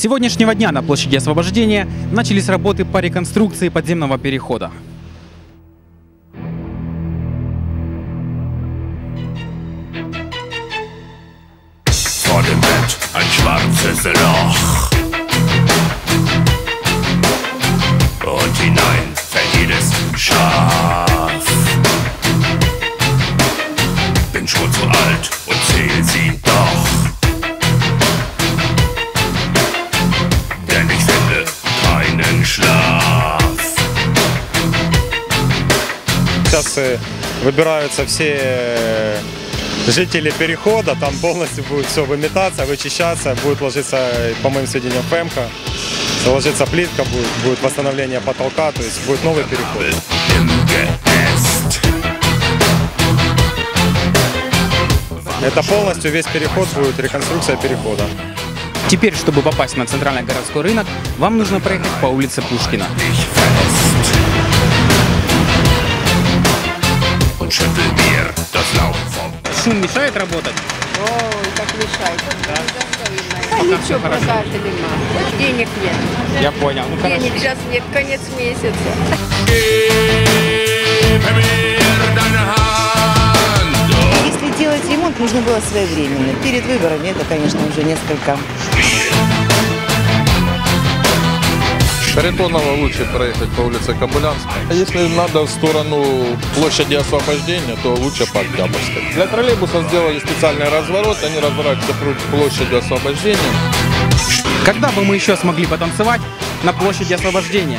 Сегодняшнего дня на площади Освобождения начались работы по реконструкции подземного перехода. Schon zu alt und zähl sie Сейчас э, выбираются все э, жители перехода, там полностью будет все выметаться, вычищаться, будет ложиться, по моим сведениям, ФМК, ложится плитка, будет, будет восстановление потолка, то есть будет новый переход. Это полностью весь переход будет реконструкция перехода. Теперь, чтобы попасть на центральный городской рынок, вам нужно проехать по улице Пушкина. Шум мешает работать? Ой, как мешает. А ничего, нема. Денег нет. Я понял. Ну хорошо. Денег сейчас нет, конец месяца. Если делать ремонт, нужно было своевременно. Перед выборами это, конечно, уже несколько Харитонова лучше проехать по улице Кобылянска. А если надо в сторону площади Освобождения, то лучше по Октябрьской. Для троллейбуса сделали специальный разворот, они разворачиваются вокруг площади Освобождения. Когда бы мы еще смогли потанцевать на площади Освобождения?